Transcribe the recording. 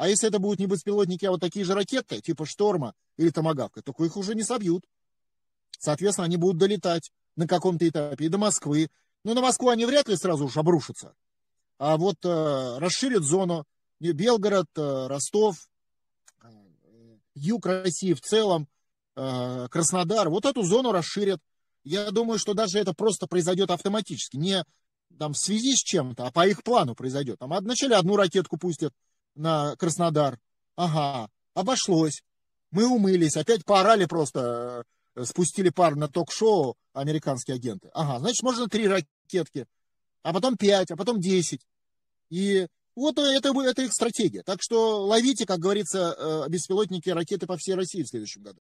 А если это будут не беспилотники, а вот такие же ракеты, типа Шторма или Томагавка, то их уже не собьют. Соответственно, они будут долетать на каком-то этапе и до Москвы. Ну, на Москву они вряд ли сразу уж обрушатся. А вот э, расширят зону Белгород, э, Ростов, э, юг России в целом, э, Краснодар. Вот эту зону расширят. Я думаю, что даже это просто произойдет автоматически. Не там, в связи с чем-то, а по их плану произойдет. Там вначале одну ракетку пустят на Краснодар. Ага, обошлось. Мы умылись, опять поорали просто, э, спустили пар на ток-шоу американские агенты. Ага, значит, можно три ракетки, а потом пять, а потом десять. И вот это, это их стратегия. Так что ловите, как говорится, э, беспилотники, ракеты по всей России в следующем году.